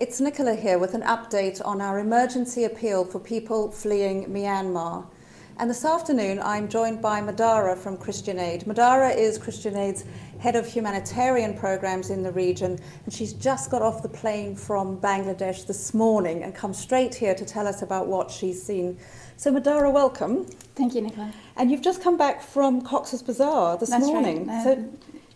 It's Nicola here with an update on our emergency appeal for people fleeing Myanmar. And this afternoon, I'm joined by Madara from Christian Aid. Madara is Christian Aid's head of humanitarian programs in the region, and she's just got off the plane from Bangladesh this morning and come straight here to tell us about what she's seen. So, Madara, welcome. Thank you, Nicola. And you've just come back from Cox's Bazar this That's morning. Right. Uh, so,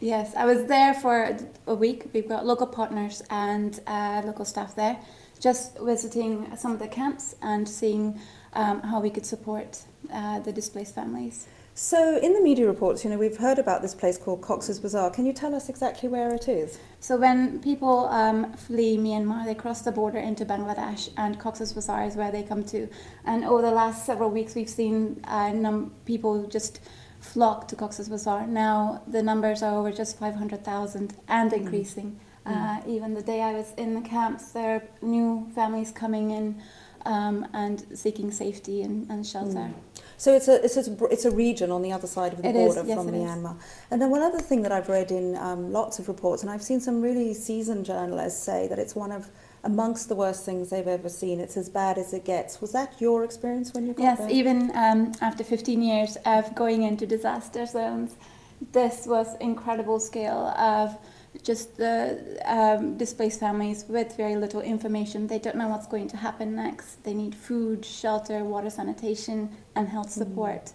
yes, I was there for a week. We've got local partners and uh, local staff there, just visiting some of the camps and seeing um, how we could support uh, the displaced families. So, in the media reports, you know, we've heard about this place called Cox's Bazar. Can you tell us exactly where it is? So, when people um, flee Myanmar, they cross the border into Bangladesh, and Cox's Bazar is where they come to. And over the last several weeks, we've seen uh, num- people just flock to Cox's Bazar. Now, the numbers are over just 500,000 and Mm. increasing. Uh, even the day I was in the camps, there are new families coming in um, and seeking safety and, and shelter. Mm. So it's a, it's, a, it's a region on the other side of the It is, border yes, from is. Myanmar. And then one other thing that I've read in um, lots of reports, and I've seen some really seasoned journalists say that it's one of amongst the worst things they've ever seen. It's as bad as it gets. Was that your experience when you got Yes, there? even um, after 15 years of going into disaster zones, this was incredible scale of just the um, displaced families with very little information. They don't know what's going to happen next. They need food, shelter, water sanitation, and health support.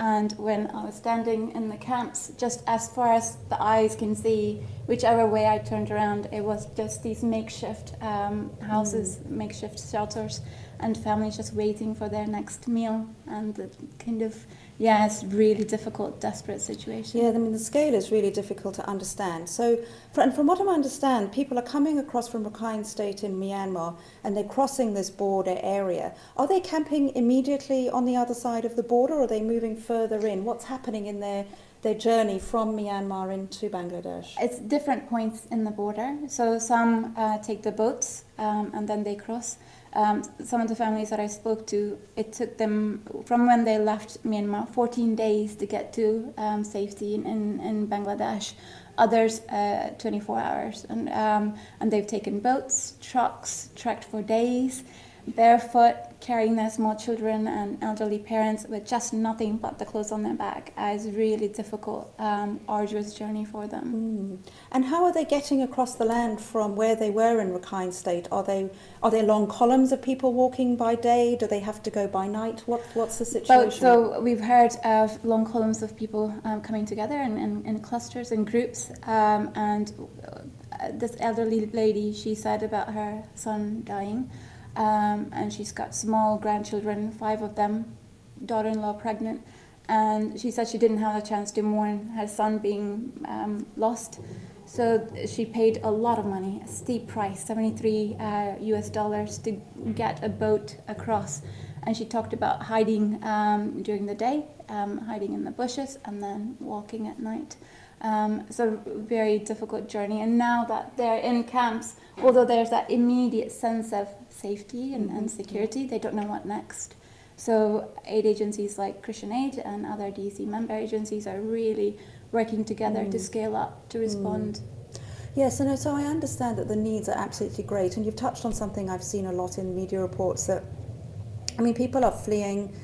And when I was standing in the camps, just as far as the eyes can see, whichever way I turned around, it was just these makeshift um, houses, makeshift shelters, and families just waiting for their next meal. And the kind of, yeah, it's really difficult, desperate situation. Yeah, I mean, the scale is really difficult to understand. So, fr- and from what I understand, people are coming across from Rakhine State in Myanmar and they're crossing this border area. Are they camping immediately on the other side of the border or are they moving further in? What's happening in their, their journey from Myanmar into Bangladesh? It's different points in the border. So some uh, take the boats um, and then they cross. Um, some of the families that I spoke to, it took them from when they left Myanmar 14 days to get to um, safety in, in, in Bangladesh. Others, uh, 24 hours, and um, and they've taken boats, trucks, trekked for days, barefoot, carrying their small children and elderly parents with just nothing but the clothes on their back. It's a really difficult, um, arduous journey for them. Mm. And how are they getting across the land from where they were in Rakhine State? Are they are there long columns of people walking by day? Do they have to go by night? What what's the situation? Both. So we've heard of long columns of people um, coming together in, in, in clusters and groups. Um, and this elderly lady, she said about her son dying, um, and she's got small grandchildren, five of them, daughter-in-law pregnant, and she said she didn't have a chance to mourn her son being um, lost. So she paid a lot of money, a steep price, 73 uh, US dollars, to get a boat across. And she talked about hiding um, during the day, um, hiding in the bushes, and then walking at night. Um, a very difficult journey. And now that they're in camps, although there's that immediate sense of safety and, and mm-hmm. security, they don't know what next. So aid agencies like Christian Aid and other DEC member agencies are really working together to mm. scale up to mm. respond. Yes, and so I understand that the needs are absolutely great, and you've touched on something I've seen a lot in media reports that, I mean, people are fleeing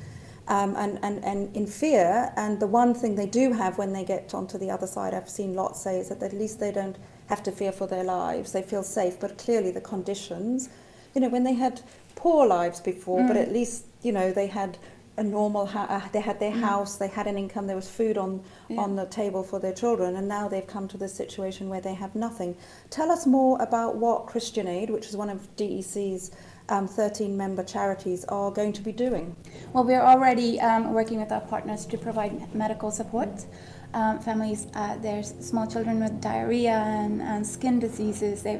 um, and, and, and in fear, and the one thing they do have when they get onto the other side, I've seen lots say, is that at least they don't have to fear for their lives, they feel safe, but clearly the conditions, you know, when they had poor lives before, but Mm. at least, you know, they had a normal, ha- uh, they had their Mm. house, they had an income, there was food on, Yeah. on the table for their children, and now they've come to this situation where they have nothing. Tell us more about what Christian Aid, which is one of DEC's um, 13 member charities, are going to be doing. Well, we're already um, working with our partners to provide medical support. Um, families, uh, there's small children with diarrhea and, and skin diseases, they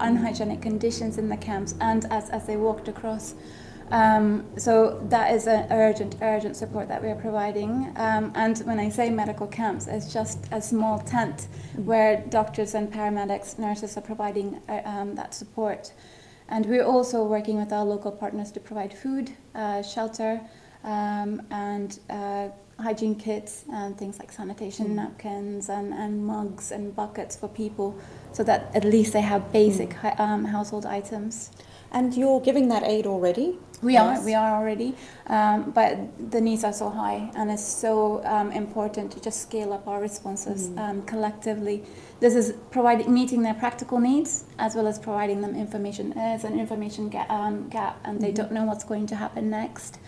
unhygienic conditions in the camps, and as, as they walked across. Um, so that is an urgent, urgent support that we're providing. Um, and when I say medical camps, it's just a small tent where doctors and paramedics, nurses are providing uh, um, that support. And we're also working with our local partners to provide food, uh, shelter, um, and uh, hygiene kits and things like sanitation Mm. napkins and, and mugs and buckets for people so that at least they have basic hi- um, household items. And you're giving that aid already? We Yes. are, we are already, um, but the needs are so high, and it's so um, important to just scale up our responses Mm. um, collectively. This is providing meeting their practical needs as well as providing them information. There's an information ga- um, gap, and they Mhm. don't know what's going to happen next.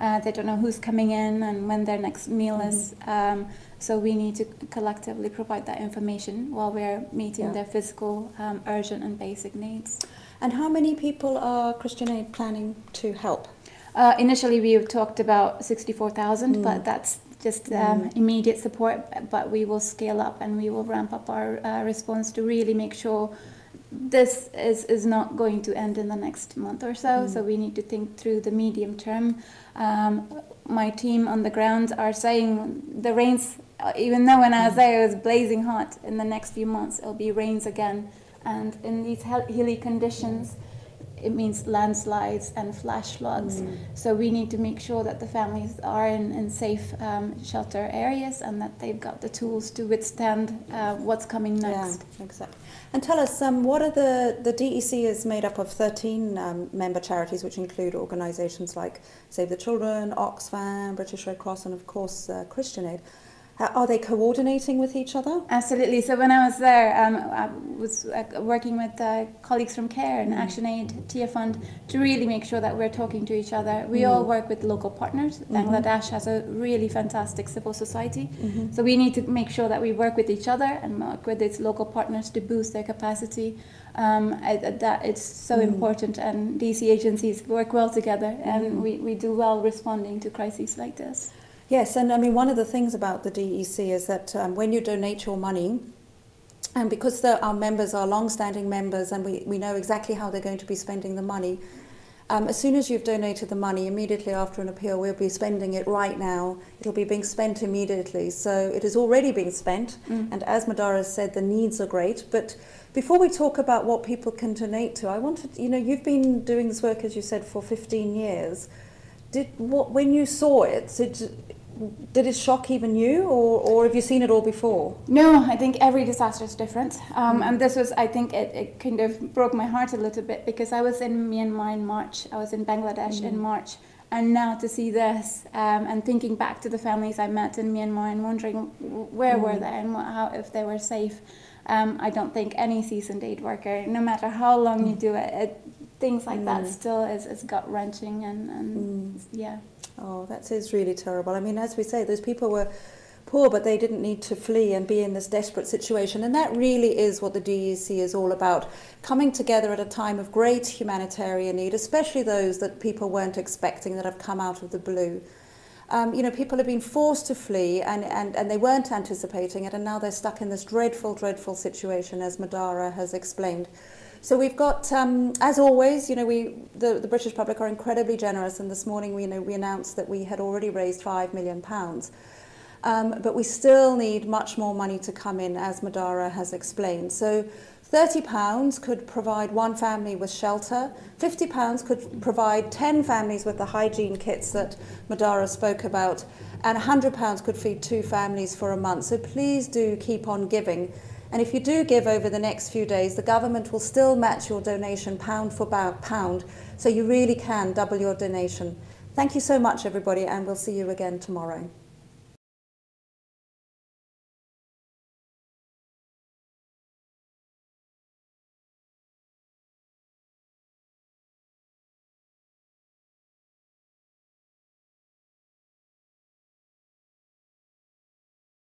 Uh, they don't know who's coming in and when their next meal is. Um, so we need to collectively provide that information while we're meeting Yeah. their physical, um, urgent, and basic needs. And how many people are Christian Aid planning to help? Uh, initially, we have talked about 64,000, Mm. but that's just um, Mm. immediate support. But we will scale up and we will ramp up our uh, response to really make sure this is, is not going to end in the next month or so. Mm. So we need to think through the medium term. Um, my team on the ground are saying the rains, uh, even though in Mm. Isaiah is blazing hot, in the next few months it'll be rains again. And in these hel- hilly conditions, it means landslides and flash floods. Mm. So we need to make sure that the families are in, in safe um, shelter areas and that they've got the tools to withstand uh, what's coming next. Yeah, exactly. And tell us, um, what are the, the DEC is made up of 13 um, member charities, which include organisations like Save the Children, Oxfam, British Red Cross, and of course uh, Christian Aid. Uh, are they coordinating with each other? Absolutely. So when I was there, um, I was uh, working with uh, colleagues from CARE and Mm. Action Aid, Tearfund, to really make sure that we're talking to each other. We all Mm. work with local partners. Mhm. Bangladesh has a really fantastic civil society. Mm-hmm. So we need to make sure that we work with each other and work with its local partners to boost their capacity. Um, I, I- that it's so Mm. important, and DEC agencies work well together, Mm. and we, we do well responding to crises like this. Yes, and I mean, one of the things about the DEC is that um, when you donate your money, and because the, our members are long-standing members and we, we know exactly how they're going to be spending the money, um, as soon as you've donated the money, immediately after an appeal, we'll be spending it right now. It'll be being spent immediately. So it is already being spent. Mm. And as Madara said, the needs are great. But before we talk about what people can donate to, I wanted, you know, you've been doing this work, as you said, for 15 years. Did what when you saw it, did, did it shock even you, or, or have you seen it all before? No, I think every disaster is different. Um, Mm. And this was, I think, it, it kind of broke my heart a little bit because I was in Myanmar in March, I was in Bangladesh in Mm. March. And now to see this um, and thinking back to the families I met in Myanmar and wondering where were Mm. they and what, how, if they were safe. Um, I don't think any seasoned aid worker, no matter how long you do it, it things like that Mm. still is, is gut wrenching and, and Mm. yeah. Oh, that is really terrible. I mean, as we say, those people were poor, but they didn't need to flee and be in this desperate situation. And that really is what the DEC is all about coming together at a time of great humanitarian need, especially those that people weren't expecting that have come out of the blue. Um, you know, people have been forced to flee and, and, and they weren't anticipating it, and now they're stuck in this dreadful, dreadful situation, as Madara has explained. So we've got, um, as always, you know, we the, the British public are incredibly generous, and this morning we you know we announced that we had already raised five million pounds. Um, but we still need much more money to come in, as Madara has explained. So £30 could provide one family with shelter, £50 could provide 10 families with the hygiene kits that Madara spoke about, and £100 could feed two families for a month. So please do keep on giving. And if you do give over the next few days, the government will still match your donation pound for pound. So you really can double your donation. Thank you so much, everybody, and we'll see you again tomorrow.